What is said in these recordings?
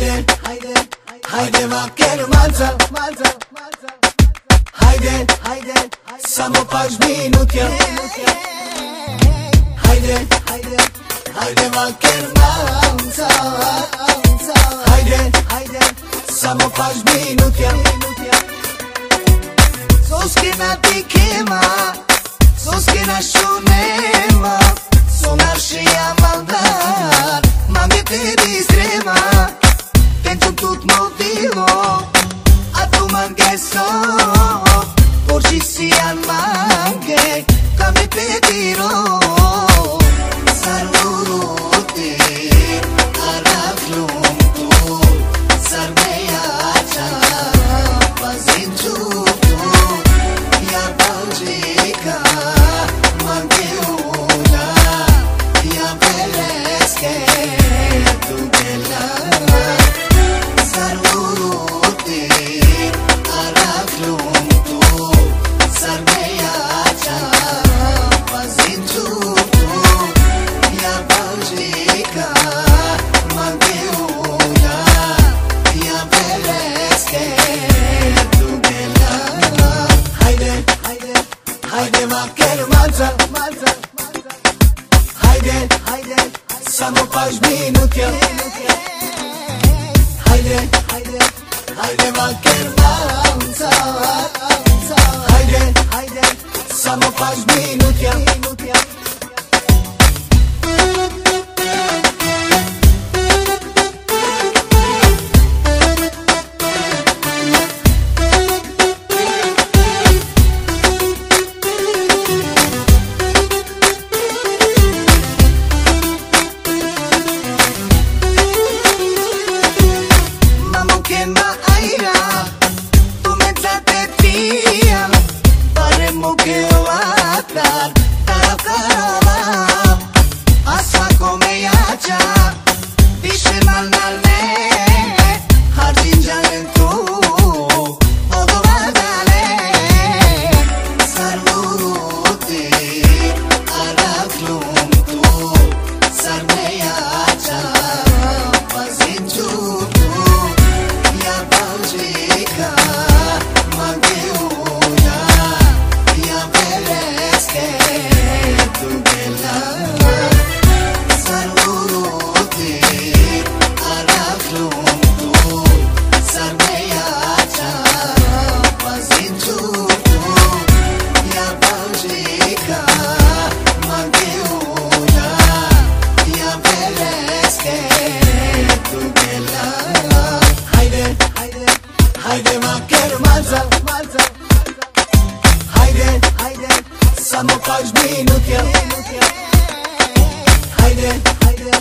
Hajde, hajde, hajde maker Malta, Malta, Malta Hajde, hajde, samo paš minutja Hajde, hajde, hajde maker Malta Hajde, hajde, samo paš minutja Soskina ti kema, soskina shunema Sonar și amandar, mami te distrema Pentru Тут motivo a tu mangueso Por si si al mangue, cami pedirò haydi Malta, Malta Haydi, haydi, samo paš minutja. Haydi, haydi, haydi maker Malta Haydi, haydi, samo paš minutja love, love, love. Haydi maker Malta Haydi, haydi, samo paš minutja Haydi, haydi,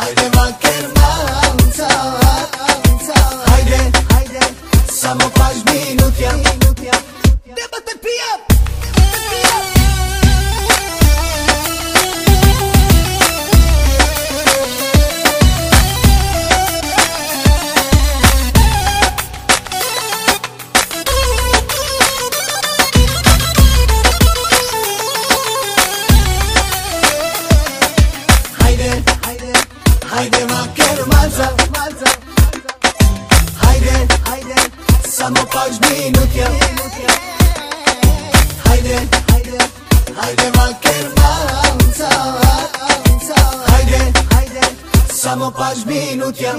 haydi maker Malta Haydi, haydi, samo paš minutja haydi maker Malta Haydi, haydi, samo paš minutja Haydi, haydi, haydi maker Malta Haydi, haydi, samo paš minutja